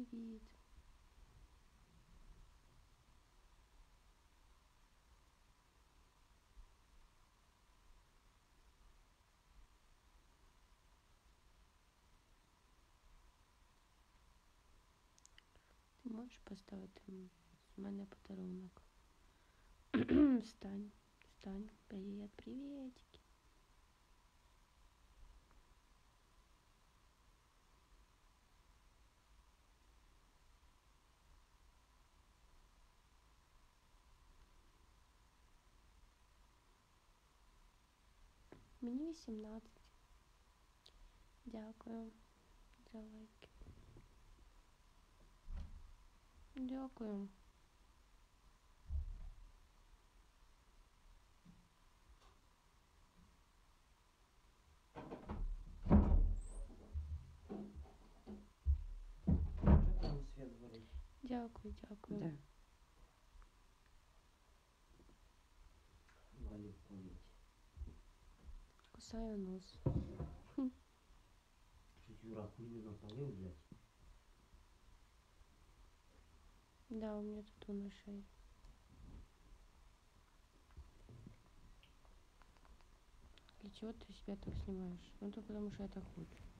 Привіт. Ти можеш поставити м- з мене подарунок? Встань, встань. Привіт, привітики. Мені 18. Дякую за лайки. Дякую. Дякую, дякую. Де? Кусаю нос. Чуть Юра хуйню напалив, блядь. Да, у меня тату на шее. Для чего ты себя так снимаешь? Ну, то потому что это хочу.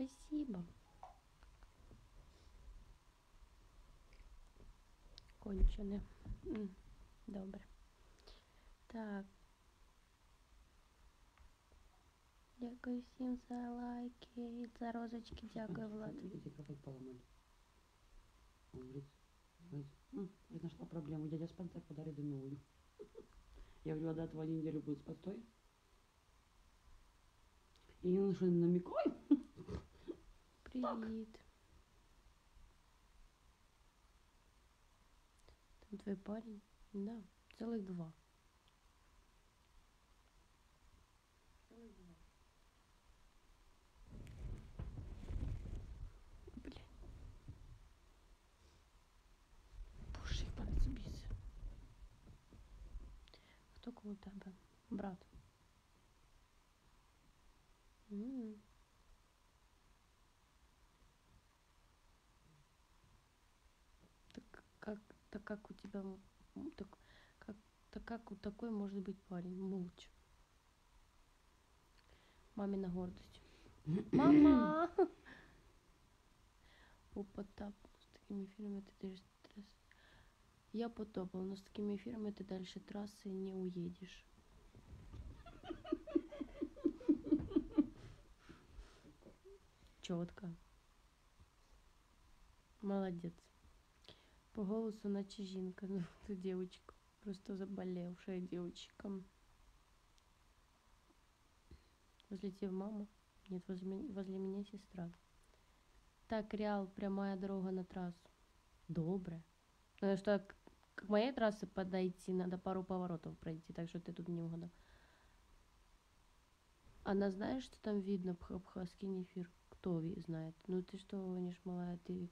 Спасибо. Кончене. Добре. Так. Дякую всім за лайки і за розочки. Дякую, Влад. Видите, как поломали. Он говорит, говорит, «М, я нашла проблему. Дядя Спенсер подарит новую. Я говорю, а до этого неделю будет с постой. Я не что намекаю. Привіт. Там твій парень? Да, цілих два. Блін. Боже, як мене це бісить. Хто коло тебе? Брат. М. Так Так как у тебя, м, так как, так как у такой может быть парень? Молча. Мамина гордость. Мама! О, Потап, с такими фильмами ты дальше трасс... Я потопал, но с такими эфирами ты дальше трассы не уедешь. Четко. Молодец. По голосу наче жінка, ну ты девочка. Просто заболевшая девочка. Возле тебя мама? Нет, возле, возле меня сестра. Так, Реал, прямая дорога на трассу. Добре. Ну, что, к, моей трассе подойти, надо пару поворотов пройти, так что ты тут не угадал. Она знаешь, что там видно абх- абхазский эфир? Кто знает? Ну ты что, гонишь, малая, ты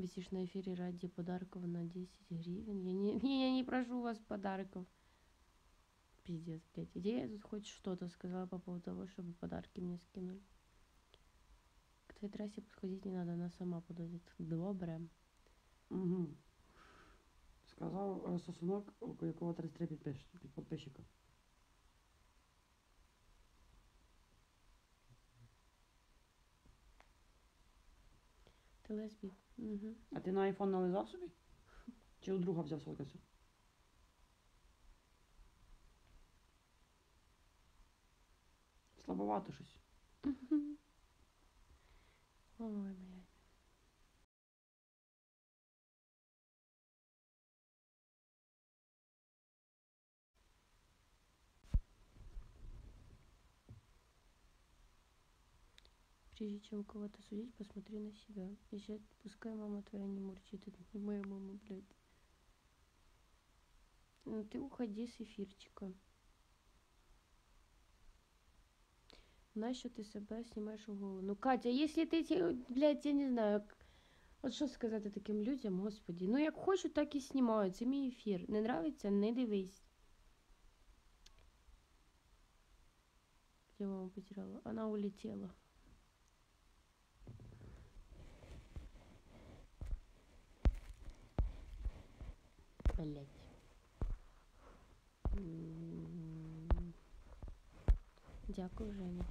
висишь на эфире ради подарков на 10 гривен? Я не, я не прошу вас подарков. Пиздец, блядь. Где я тут хоть что-то сказала по поводу того, чтобы подарки мне скинули? К твоей трассе подходить не надо, она сама подойдет. Добре. Угу. Сказав е, сосунок, у якого 33 підпис... підписчика. Ти лесбі. Угу. А ти на айфон нализав собі? Чи у друга взяв сфоткатися? Слабовато щось. Ой, блядь. Прежде чем кого-то судить, посмотри на себя. Еще пускай мама твоя не мурчит. Это не моя мама, блядь. Ну ты уходи с эфирчика. Нащо ти себе знімаєш у голову? Ну, Катя, якщо ти, ті- блядь, я не знаю, як... от що сказати таким людям, господі. Ну, як хочуть, так і знімаю. Це мій ефір. Не нравиться, не дивись. Я маму потеряла. Она улетела. Блять. Дякую, Женя.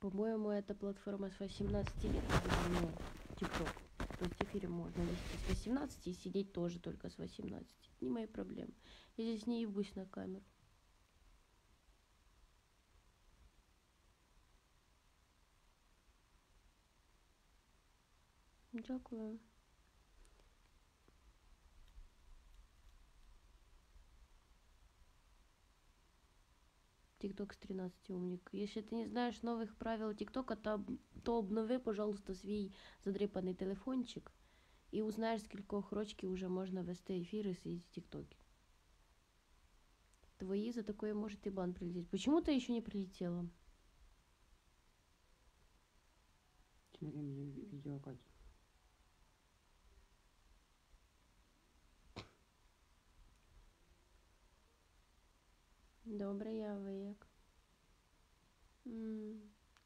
По-моему, эта платформа с 18 лет, ну, ТикТок. То есть эфире можно вести с 18 и сидеть тоже только с 18. Не мои проблемы. Я здесь не ебусь на камеру. Дякую. ТикТок с 13 умник. Если ты не знаешь новых правил ТикТока, то, об- то обнови, пожалуйста, свій задрипаний телефончик і узнаєш, з кількох рочків уже можна вести ефіри і сидіти в ТикТоке. Твои за такое может и бан прилететь. Почему ты еще не прилетела? Смотри, у меня ви- видео Добре, я ви як. М,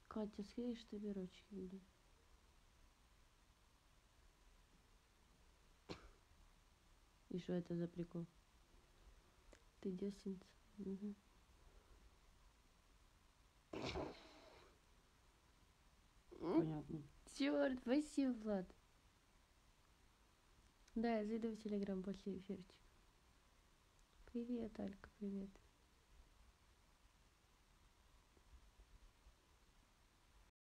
Катя, схилиш тобі ручки буде. І що це за прикол? Ти десять. Угу. Понятно. Черт, спасибо, Влад. Да, я зайду в Телеграм после эфирчика. Привет, Алька, привет.